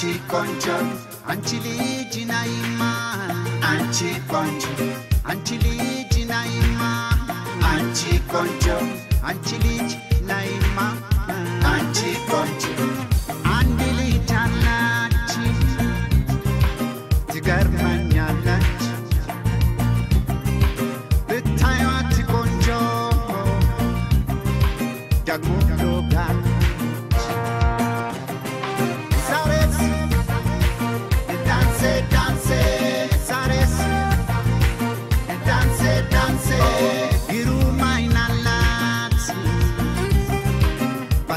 Anchi Concho, Anchi Lijina Ima, Anchi Concho, Anchi Lijina Ima, Anchi Concho, Anchi Lijina Ima, Anchi Concho, Andili Tanachi, Tigarman Yalachi, the Tayati Concho,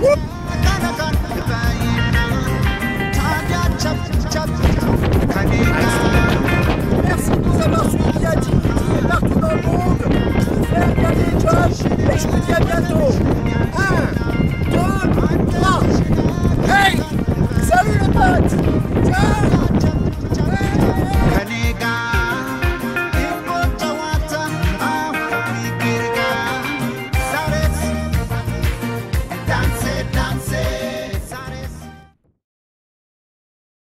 Merci de nous avoir suivis à Djibouti et partout dans le monde. Je vous fais un et je vous dis à bientôt.